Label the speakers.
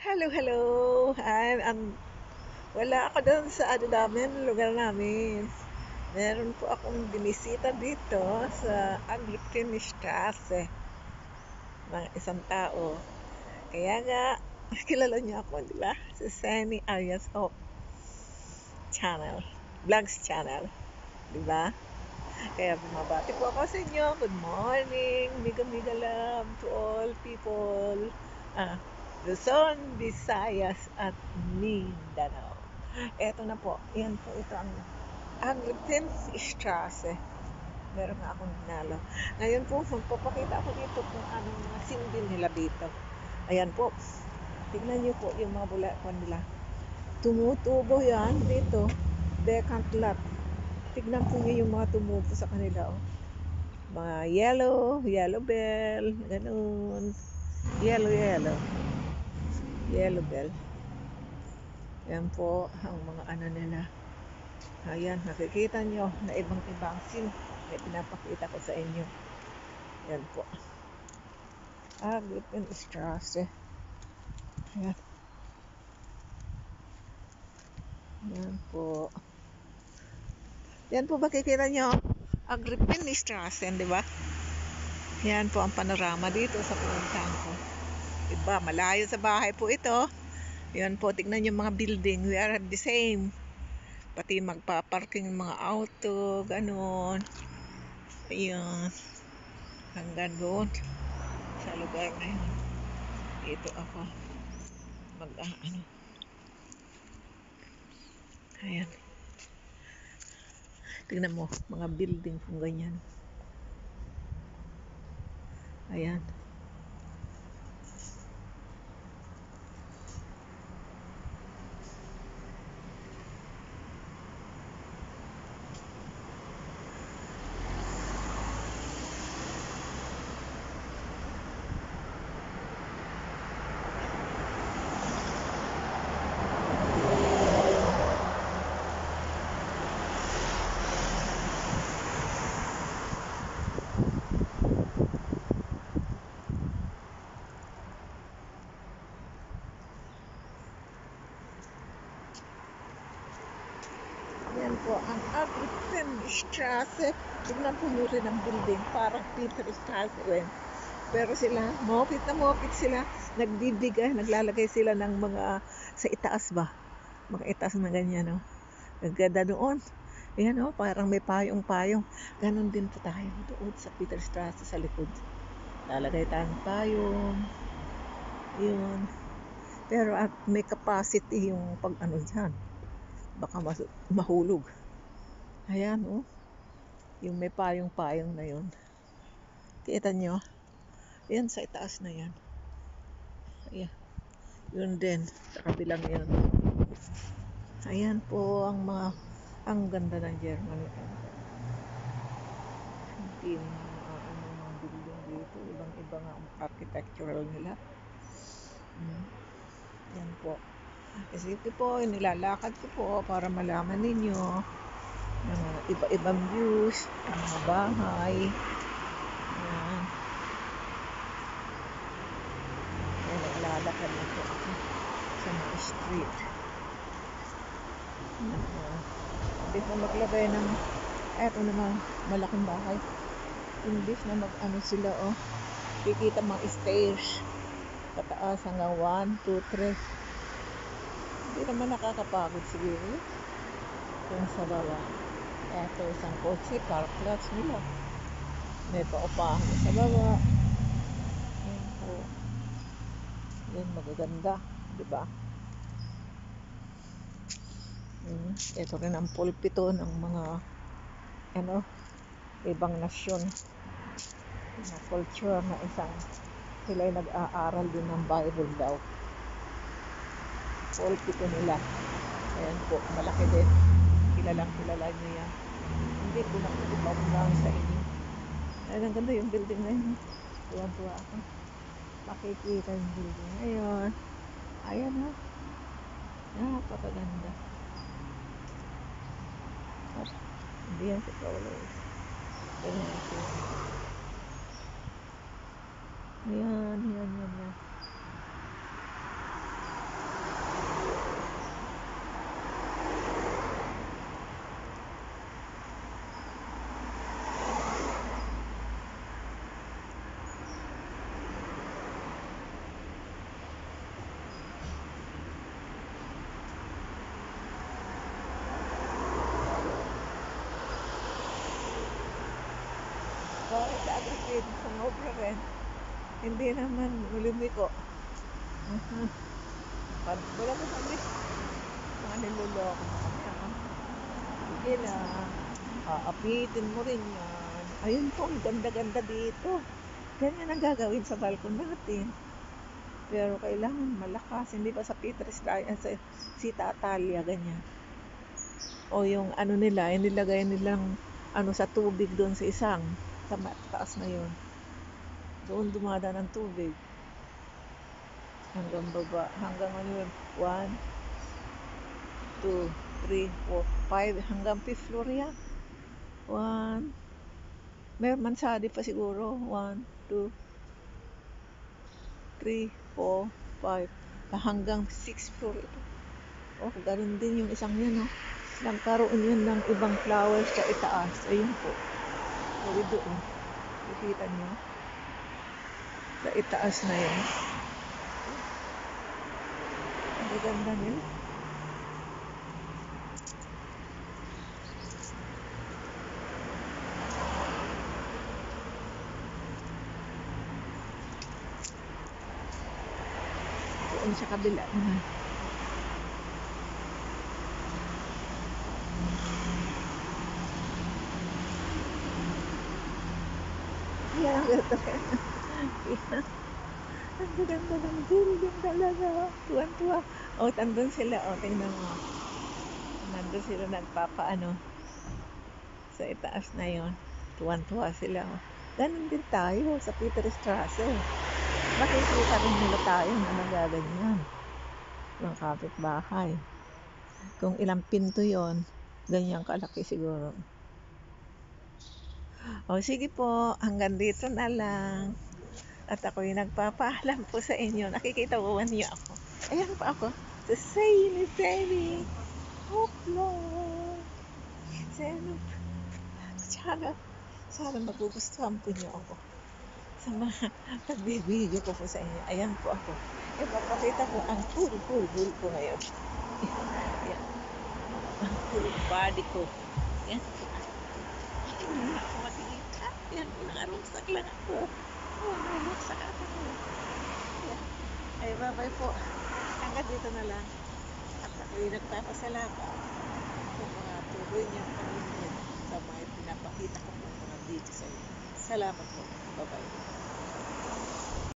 Speaker 1: Hello, hello. I'm, um, wala ako doon sa ano namin, lugar namin. Meron po akong binisita dito sa Anglican Strasse. Mga isang tao. Kaya nga, kilala niyo ako, di ba? Sa Sunny Arias of channel. Vlogs channel. Di ba? Kaya bumabati po ako sa inyo. Good morning. Miga miga love to all people. Ah, Luzon, Visayas at Mindanao. Eto na po. Yan po ito ang Anglican Strasse. Meron nga akong dinalo. Ngayon po, magpapakita ako dito kung anong mga sindin nila dito. Ayan po. Tignan niyo po yung mga bulakan nila. Tumutubo yan dito. Decant lot. Tignan po niyo yung mga tumubo sa kanila. Oh. Mga yellow, yellow bell, ganun. Yellow, yellow. Yellow bell. Yan po ang mga ano nila. Ayan, nakikita nyo na ibang ibang sin na pinapakita ko sa inyo. Yan po. Agrippin Strasse. Ayan. Yan po. Yan po makikita nyo. Agrippin Strasse, di ba? Yan po ang panorama dito sa pumuntahan ko. Diba, malayo sa bahay po ito. Yan po, tignan yung mga building. We are the same. Pati magpa-parking yung mga auto, ganun. Ayan. Hanggang doon. Sa lugar na yun. Dito ako. Mag, ah, ano. Ayan. Tignan mo, mga building kung ganyan. Ayan. Yan po, ang Agrippin Strasse. Tignan po nyo rin ang building, parang Peter rin. Pero sila, mopit na mopit sila. Nagbibigay, naglalagay sila ng mga, sa itaas ba? Mga itaas na ganyan, no? Nagganda doon. Ayan, no? Parang may payong-payong. Ganon din po tayo doon sa Peter Strasse sa likod. Lalagay tayong payong. Yun. Pero at may capacity yung pag ano dyan baka mas, mahulog. Ayan, oh. Yung may payong-payong na yun. Kita nyo? Yan, sa itaas na yan. Ayan. Yun din. Sa kabilang yun. Ayan po ang mga ang ganda ng Germany. Hindi mga ano mga building dito. Ibang-iba nga ang architectural nila. Hmm. Yan po. Ito po, nilalakad ko po para malaman ninyo ng iba-ibang views, ng mga bahay. Yan. Yan, naglalakad na po ako sa mga street. Yan po. Hindi po maglagay ng, eto naman, malaking bahay. Imbis na mag-ano sila, oh. Kikita mga stairs. Pataas hanggang 1, 2, 3. Hindi naman nakakapagod siguro. Kung sa baba. Eto, isang kotse, park lots nila. May paupahan sa baba. Yan po. Yan, magaganda. Diba? Hmm. Ito rin ang pulpito ng mga ano, ibang nasyon. Na culture na isang sila ay nag-aaral din ng Bible daw pulpito nila. Ayan po, malaki din. Kilalang kilala nyo yan. Hindi po nakukupaw lang sa inyo. Ayan, ang ganda yung building na yun. Tuwan-tuwa ako. Makikita yung building ngayon. Ayan ha. Napakaganda. Hindi yan si Paulus. Ganyan siya. Ayan, yan, yan, yan. Sobra rin. Hindi naman lumiko. Mhm. Wala mo kami, mga niloloko mo kami. ah. Sige lang. Aapitin mo rin yan. Ayun po, ang ganda-ganda dito. Ganyan ang gagawin sa balkon natin. Pero kailangan malakas. Hindi ba sa Peter's tayo, sa si Tatalia, ganyan. O yung ano nila, yung nilagay nilang ano sa tubig doon sa isang, sa ma- taas na yun. Doon dumada ng tubig. Hanggang baba. Hanggang ano yun? One, two, three, four, five. Hanggang fifth floor yan. One. May mansadi pa siguro. One, two, three, four, five. Hanggang sixth floor ito. Oh, ganun din yung isang yan, oh. Nagkaroon yun ng ibang flowers sa itaas. Ayun po. Sabi doon. Nakikita niyo? Sa itaas na yun. Ang ganda niyo. Doon sa kabila naman. Yan ang ganda. Ng building talaga. Tuwan-tuwa. O, oh, tandun sila. O, tingnan mo. Nandun sila nagpapaano. Sa itaas na yon. Tuwan-tuwa sila. O. Ganun din tayo sa Peter Strasse. Makikita rin nila tayo na nagaganyan. Ng kapitbahay. Kung ilang pinto yon, ganyan kalaki siguro. O sige po, hanggang dito na lang. At ako'y nagpapaalam po sa inyo. Nakikita po ba niyo ako? Ayan pa ako. Sa Sally, Sally. Hopla. Sana, sana, sana magugustuhan po niyo ako. Sa mga pagbibigyo ko po sa inyo. Ayan po ako. E, papakita ko ang cool, cool, cool ko ngayon. Ang cool body ko. Yan. Ako makikita. Yan, nakarumsak lang ako. Oh, narumsak ako. Yan. Ay, bye-bye po. Hanggang dito na lang. At ako'y nagpapasalamat sa mga tuloy niyang sa mga pinapakita ko po mga video sa inyo. Salamat po. Bye-bye.